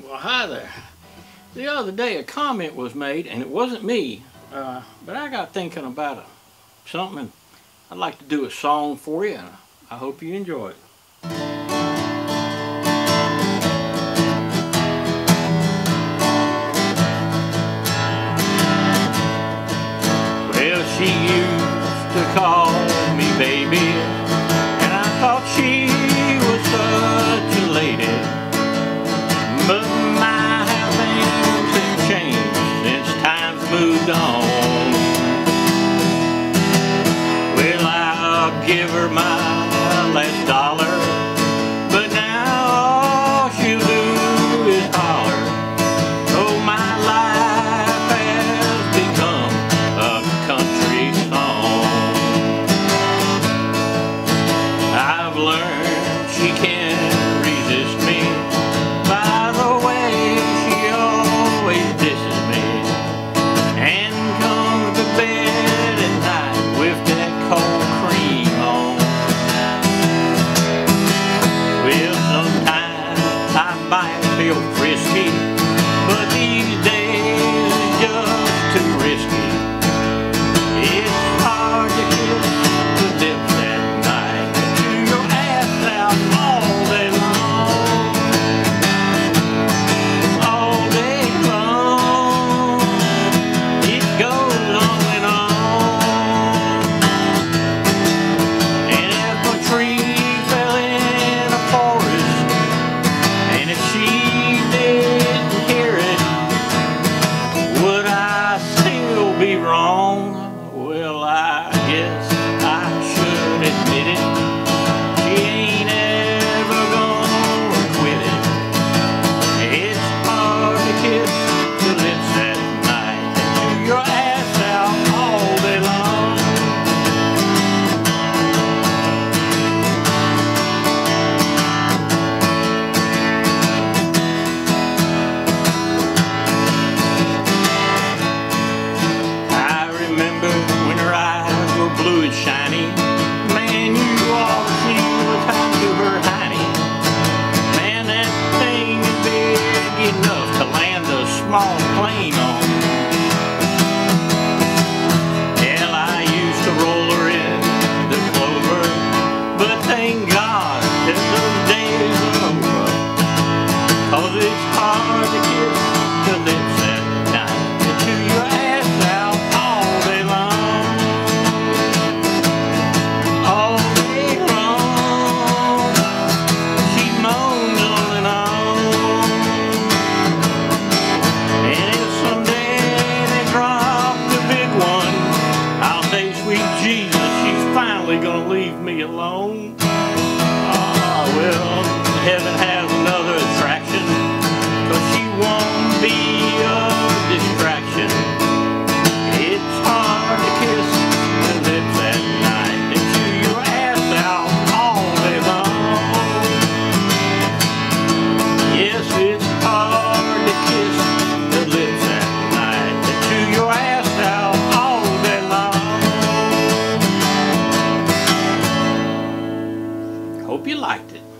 Well, hi there. The other day a comment was made, and it wasn't me, uh, but I got thinking about a, something. I'd like to do a song for you, and I hope you enjoy it. Well, she used to call moved on. Well, I'll give her my last dollar, but now all she'll do is holler. Oh, my life has become a country song. I've learned she can't. kiss small. alone. Ah, oh, well, heaven has. hope you liked it.